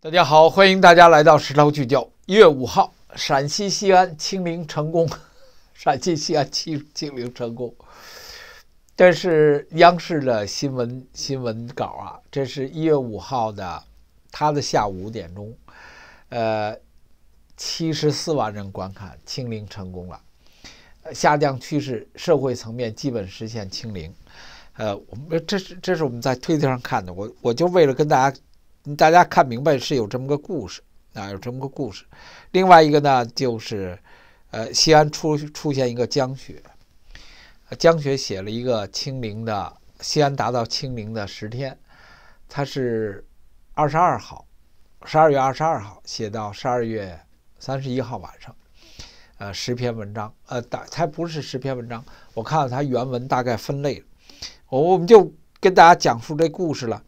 大家好，欢迎大家来到石头聚焦。一月五号，陕西西安清零成功，陕西西安清清零成功。这是央视的新闻新闻稿啊，这是一月五号的，他的下午五点钟，呃，七十四万人观看，清零成功了，下降趋势，社会层面基本实现清零。呃，我们这是这是我们在推特上看的，我我就为了跟大家。大家看明白是有这么个故事啊，有这么个故事。另外一个呢，就是呃，西安出出现一个江雪，江雪写了一个清零的西安达到清零的十天，他是二十二号，十二月二十二号写到十二月三十一号晚上，呃，十篇文章，呃，大才不是十篇文章，我看了他原文大概分类，我我们就跟大家讲述这故事了。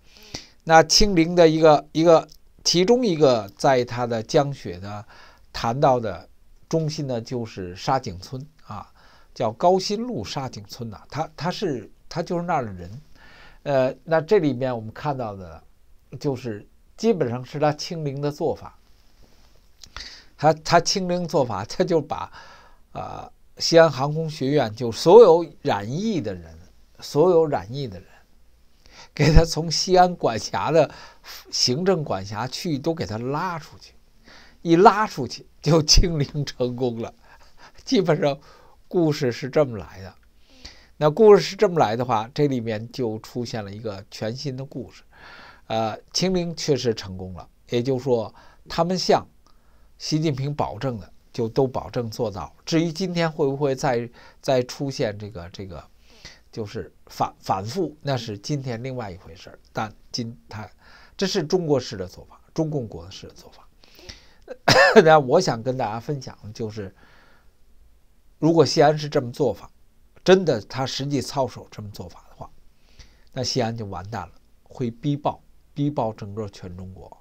那清零的一个一个，其中一个在他的江雪的谈到的中心呢，就是沙井村啊，叫高新路沙井村呐。他他是他就是那儿的人，呃，那这里面我们看到的，就是基本上是他清零的做法。他他清零做法，他就把啊西安航空学院就所有染疫的人，所有染疫的人。给他从西安管辖的行政管辖区域都给他拉出去，一拉出去就清零成功了。基本上故事是这么来的。那故事是这么来的话，这里面就出现了一个全新的故事。呃，清零确实成功了，也就是说，他们向习近平保证的就都保证做到。至于今天会不会再再出现这个这个？就是反反复，那是今天另外一回事儿。但今他这是中国式的做法，中共国式的做法。那我想跟大家分享的就是，如果西安是这么做法，真的他实际操守这么做法的话，那西安就完蛋了，会逼爆逼爆整个全中国。